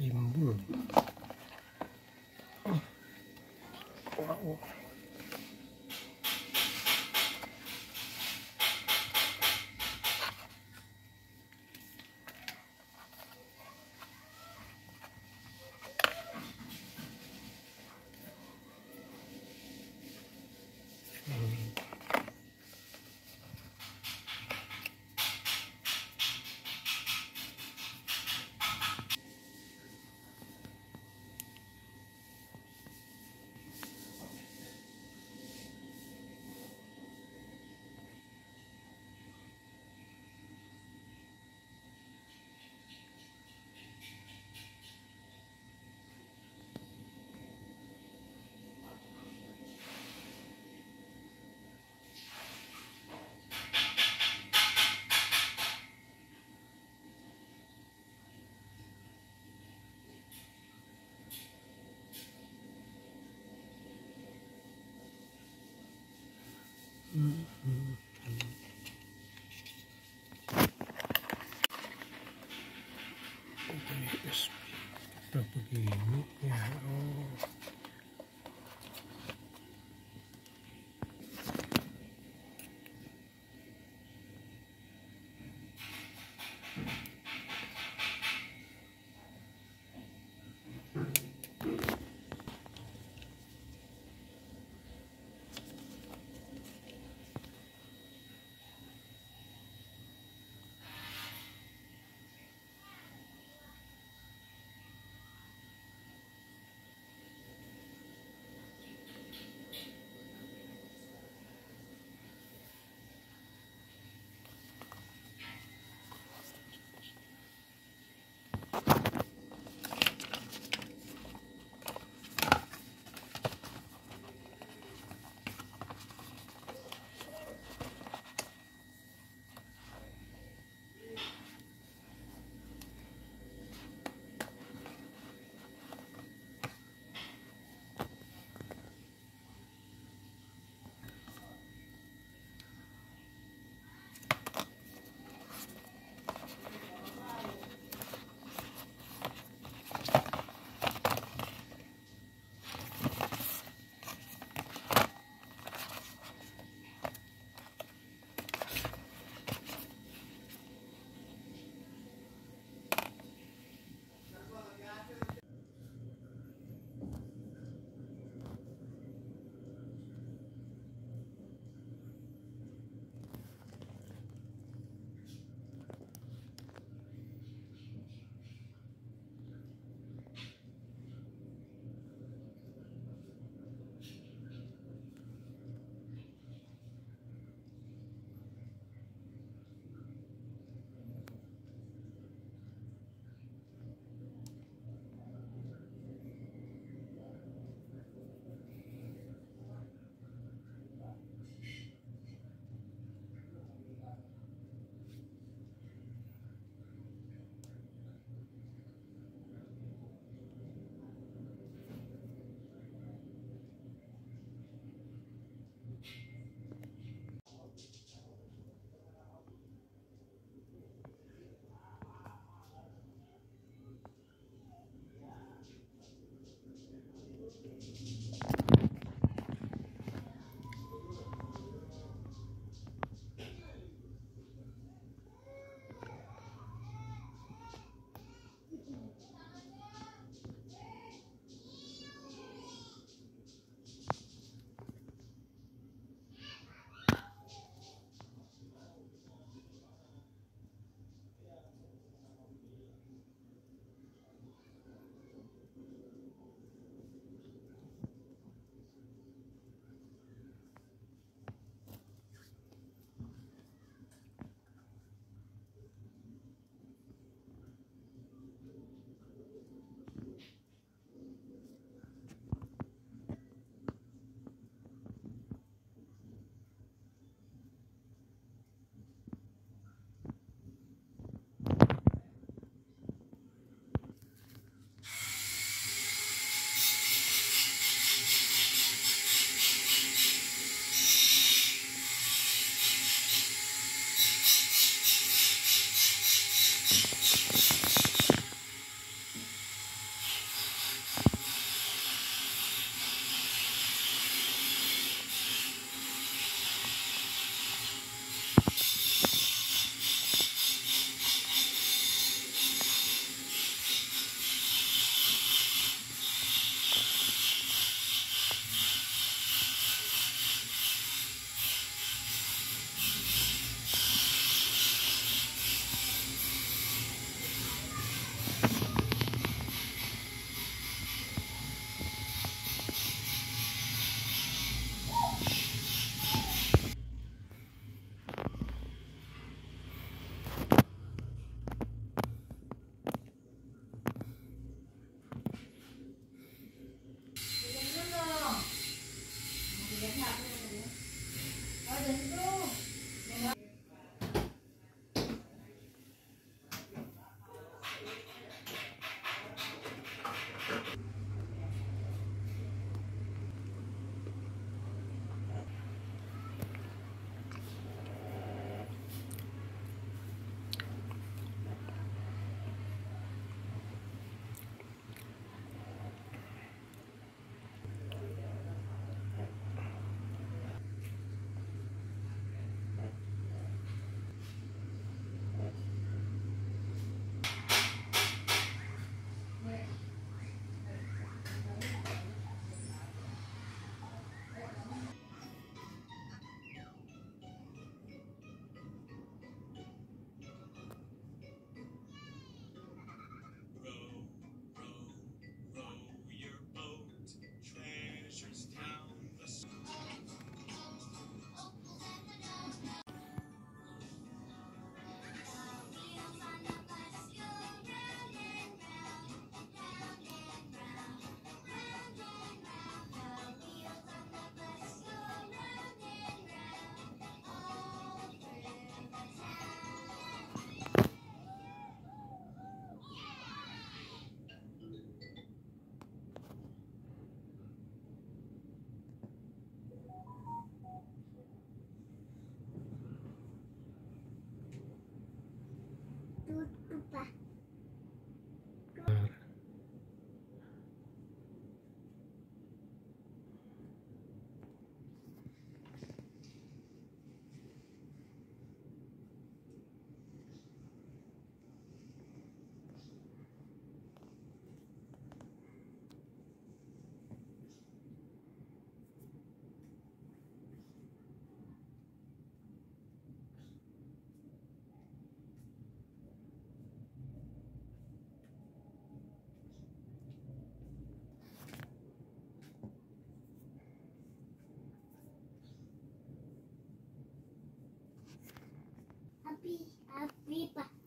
Eben wohl. Oh. Oh, oh. Kita begini ya oh.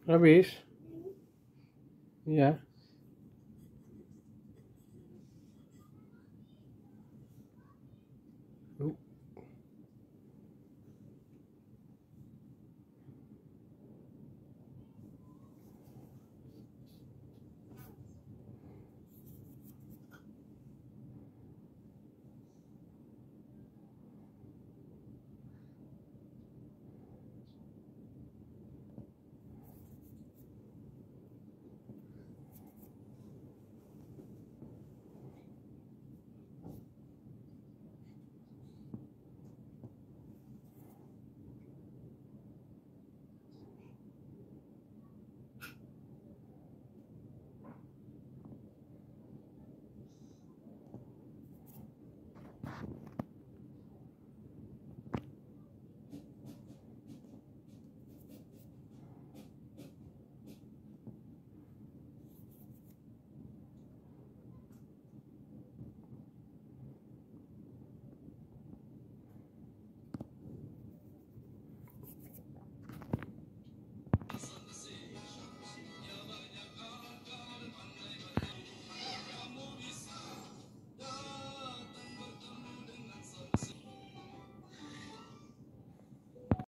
Abis? Mm-hmm. Yeah.